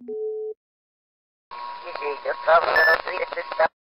Just cover the street, it's just